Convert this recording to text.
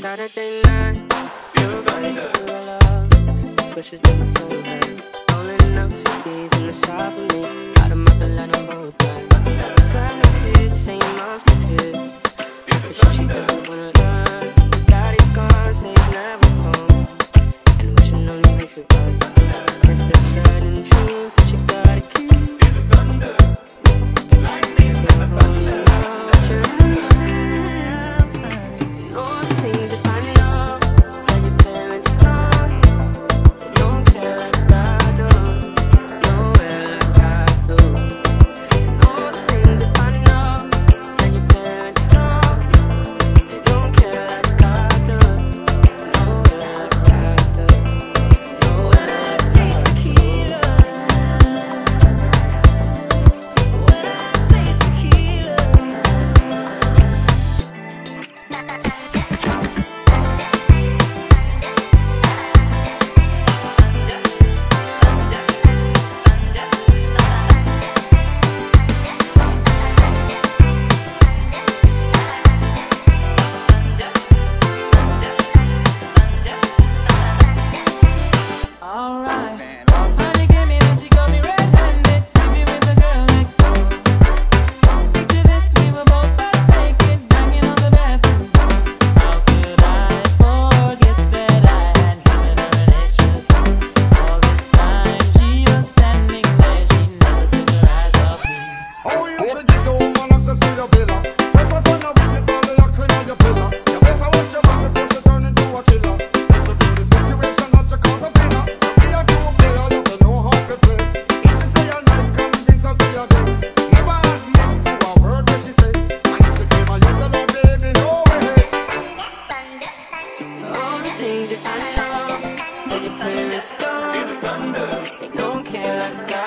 Saturday night, your body so love. Swishes down my forehead. Rolling up CDs in the side for me. Light 'em up and let both burn. They don't care like I